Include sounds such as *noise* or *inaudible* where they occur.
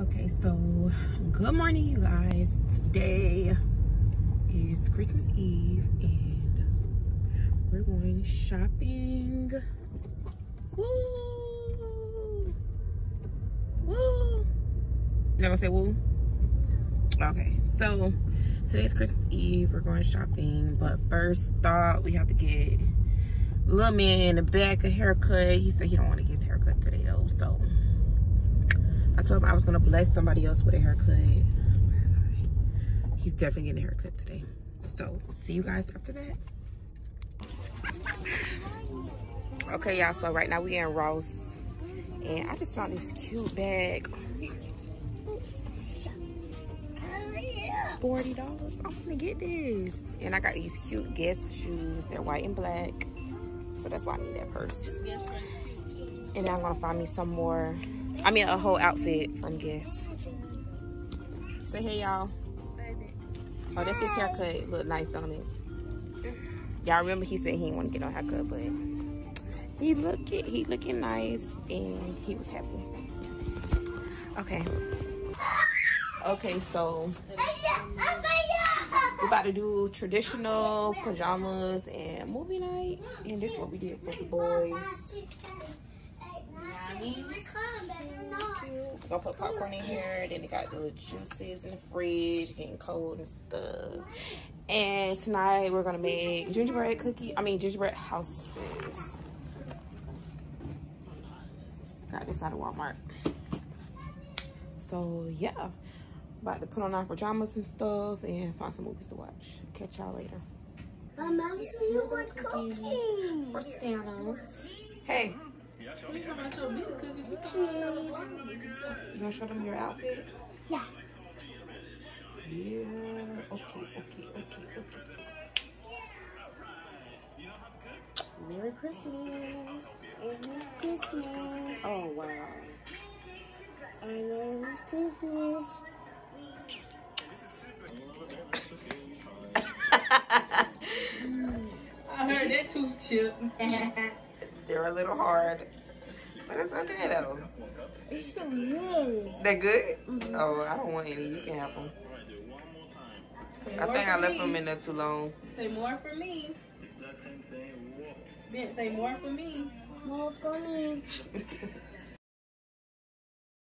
Okay, so good morning, you guys. Today is Christmas Eve and we're going shopping. Woo! Woo! You gonna say woo? Okay, so today's Christmas Eve. We're going shopping, but first thought we have to get little man in the back a haircut. He said he don't want to get his haircut today though, so I told him I was gonna bless somebody else with a haircut. He's definitely getting a haircut today. So see you guys after that. Okay, y'all, so right now we in Ross. And I just found this cute bag. $40. I'm gonna get this. And I got these cute Guess shoes. They're white and black. So that's why I need that purse. And now I'm gonna find me some more I mean, a whole outfit from Guess. Say hey, y'all. Oh, that's his haircut. Look nice, don't it? Y'all remember he said he didn't want to get no haircut, but he look it. He looking nice, and he was happy. Okay. Okay, so we're about to do traditional pajamas and movie night, and this is what we did for the boys. Gonna put popcorn in here. Then they got the juices in the fridge, getting cold and stuff. And tonight we're gonna make gingerbread cookie. I mean gingerbread houses. Got this out of Walmart. So yeah, about to put on our pajamas and stuff and find some movies to watch. Catch y'all later. Mom, you want cookies for Santa. Hey. Cheese. You gonna show them your outfit? Yeah. Yeah. Okay, okay, okay, okay. Merry Christmas. Merry Christmas. Oh, wow. And Merry Christmas. *laughs* I heard that too, Chip. *laughs* They're a little hard, but it's okay though. It's so good. They're good? Oh, I don't want any. You can have them. I think I left them in there too long. Say more for me. Ben, say more for me. More for me. *laughs*